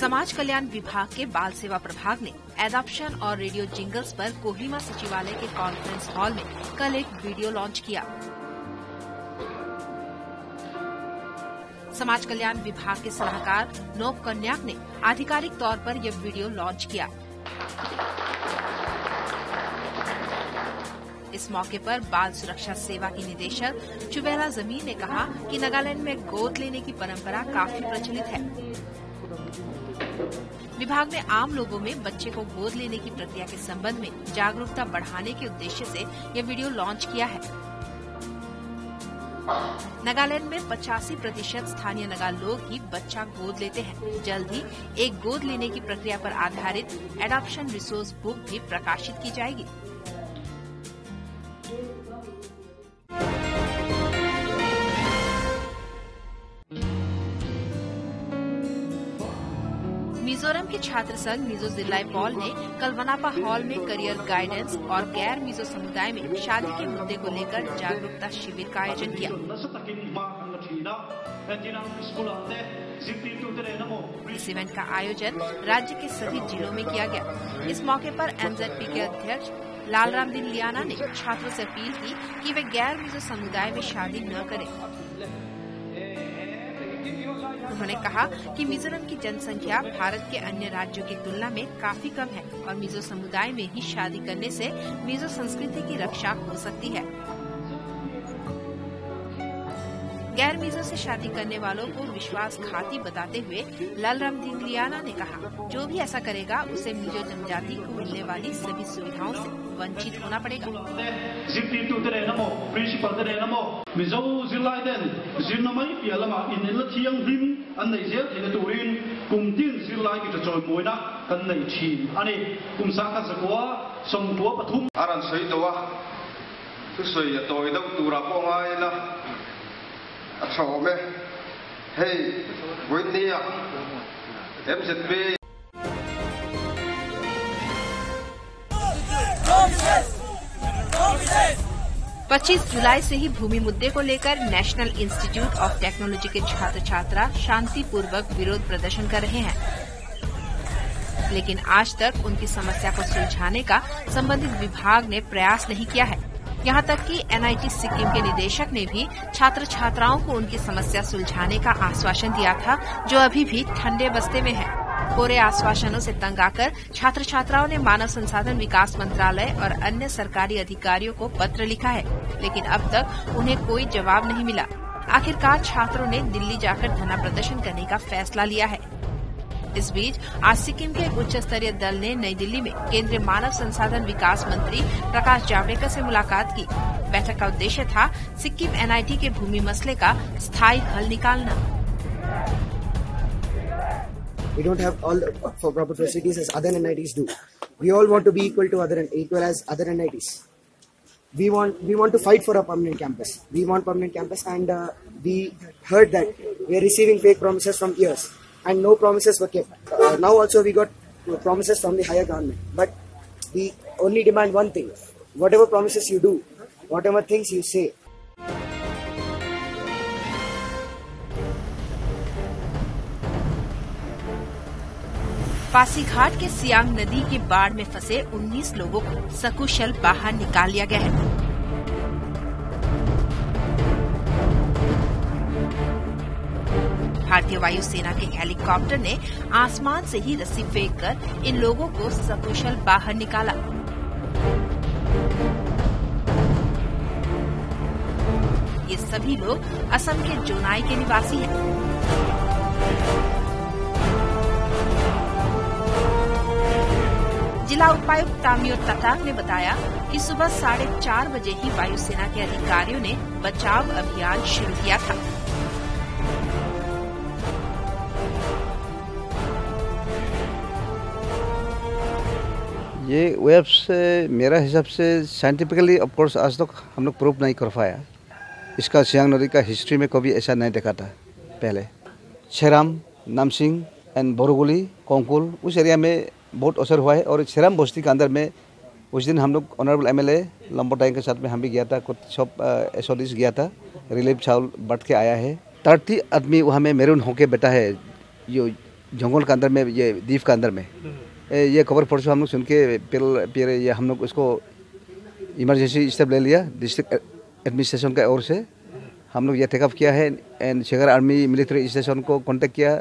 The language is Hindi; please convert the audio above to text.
समाज कल्याण विभाग के बाल सेवा प्रभाग ने एडॉप्शन और रेडियो जिंगल्स पर कोहिमा सचिवालय के कॉन्फ्रेंस हॉल में कल एक वीडियो लॉन्च किया। समाज कल्याण विभाग के सलाहकार नोक कन्याक ने आधिकारिक तौर पर यह वीडियो लॉन्च किया। इस मौके पर बाल सुरक्षा सेवा की निदेशक चुबेला ज़मीन ने कहा कि नागालैंड में गोद लेने की परंपरा काफ़ी प्रचलित है। विभाग ने आम लोगों में बच्चे को गोद लेने की प्रक्रिया के संबंध में जागरूकता बढ़ाने के उद्देश्य से यह वीडियो लॉन्च किया है। नागालैंड में पचासी प्रतिशत स्थानीय नगा लोग ही बच्चा गोद लेते हैं। जल्द ही एक गोद लेने की प्रक्रिया पर आधारित एडॉप्शन रिसोर्स बुक भी प्रकाशित की जाएगी। मिजोरम के छात्र संघ मिजो जिलाई पॉल ने कल वनापा हॉल में करियर गाइडेंस और गैर मिजो समुदाय में शादी के मुद्दे को लेकर जागरूकता शिविर का आयोजन किया। इस इवेंट का आयोजन राज्य के सभी जिलों में किया गया। इस मौके पर एमजेडपी के अध्यक्ष लालराम दिन लियाना ने छात्रों से अपील की कि वे गैर मिजो समुदाय में शादी न करें। उन्होंने कहा कि मिजोरम की जनसंख्या भारत के अन्य राज्यों की तुलना में काफ़ी कम है और मिजो समुदाय में ही शादी करने से मिजो संस्कृति की रक्षा हो सकती है। गैर मिजो से शादी करने वालों को विश्वासघाती बताते हुए लालराम दिंगलियाना ने कहा जो भी ऐसा करेगा उसे मिजो जनजाति को मिलने वाली सभी सुविधाओं से वंचित होना पड़ेगा aran soi soi ya dau tura po ngai 25 जुलाई से ही भूमि मुद्दे को लेकर नेशनल इंस्टीट्यूट ऑफ़ टेक्नोलॉजी के छात्र छात्रा शांतिपूर्वक विरोध प्रदर्शन कर रहे हैं। लेकिन आज तक उनकी समस्या को सुलझाने का संबंधित विभाग ने प्रयास नहीं किया है। यहाँ तक कि एनआईटी सिक्किम के निदेशक ने भी छात्र छात्राओं को उनकी समस्या सुलझाने का आश्वासन दिया था, जो अभी भी ठंडे बस्ते में है। कोरे आश्वासनों से तंग आकर छात्र छात्राओं ने मानव संसाधन विकास मंत्रालय और अन्य सरकारी अधिकारियों को पत्र लिखा है, लेकिन अब तक उन्हें कोई जवाब नहीं मिला। आखिरकार छात्रों ने दिल्ली जाकर धरना प्रदर्शन करने का फैसला लिया है। इस बीच आज सिक्किम के एक उच्च स्तरीय दल ने नई दिल्ली में केंद्रीय मानव संसाधन विकास मंत्री प्रकाश जावड़ेकर से मुलाकात की बैठक का उद्देश्य था सिक्किम एनआईटी के भूमि मसले का स्थायी हल निकालना We don't have all the proper facilities as other NITs do. We all want to be equal to other equal as other NITs. We want we want to fight for a permanent campus. We want permanent campus, and uh, we heard that we are receiving fake promises from years, and no promises were kept. Uh, now also we got promises from the higher government, but we only demand one thing: whatever promises you do, whatever things you say, Pasighat के सियांग नदी के बाढ़ में फंसे 19 लोगों को सकुशल बाहर निकाल लिया गया है भारतीय वायुसेना के हेलीकॉप्टर ने आसमान से ही रस्सी फेंक कर इन लोगों को सकुशल बाहर निकाला ये सभी लोग असम के जोनाई के निवासी हैं। जिला उपायुक्त तामियो ततांग ने बताया कि सुबह साढ़े चार बजे ही वायुसेना के अधिकारियों ने बचाव अभियान शुरू किया था ये वेब्स मेरा हिसाब से साइंटिफिकली ऑफ़ कोर्स आज तक हम लोग प्रूफ नहीं कर पाया। इसका सियांग नदी का हिस्ट्री में कभी ऐसा नहीं देखा था, पहले। छेराम नामसिंग एंड बोरोगुली, कोंकुल, उस एरिया में बहुत असर हुआ है। और शेराम बस्ती के अंदर में उस दिन हम लोग honourable M L A Lambotai के साथ में हम भी गया था, कुछ सब एस गया था। रिलीफ चावल बढ़ के आया है। थर्टी आदमी वहाँ में मेरून होके बैठा है, यो जंगल के अंदर में, ये द्वीप के अंदर में। ये खबर परसों हम लोग सुन के, फिर फिर ये हम लोग उसको इमरजेंसी स्टेप ले लिया डिस्ट्रिक्ट एडमिनिस्ट्रेशन का ओर से। हम लोग ये टेकअप किया है and Shekhar army military station को कॉन्टेक्ट किया।